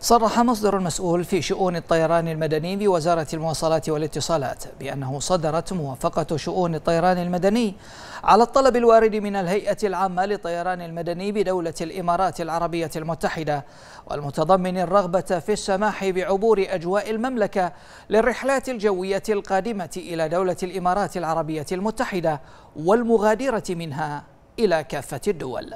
صرح مصدر مسؤول في شؤون الطيران المدني بوزارة المواصلات والاتصالات بأنه صدرت موافقة شؤون الطيران المدني على الطلب الوارد من الهيئة العامة للطيران المدني بدولة الإمارات العربية المتحدة والمتضمن الرغبة في السماح بعبور أجواء المملكة للرحلات الجوية القادمة إلى دولة الإمارات العربية المتحدة والمغادرة منها إلى كافة الدول.